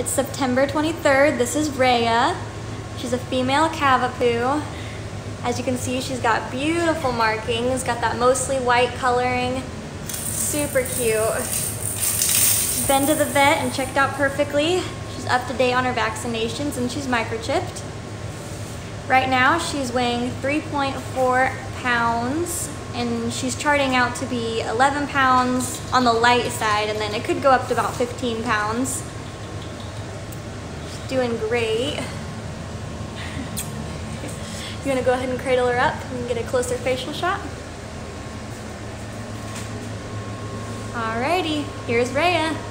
It's September 23rd. This is Raea. She's a female Cavapoo. As you can see, she's got beautiful markings, got that mostly white coloring. Super cute. Been to the vet and checked out perfectly. She's up to date on her vaccinations and she's microchipped. Right now, she's weighing 3.4 pounds and she's charting out to be 11 pounds on the light side and then it could go up to about 15 pounds. Doing great. You wanna go ahead and cradle her up and get a closer facial shot? Alrighty, here's Raea.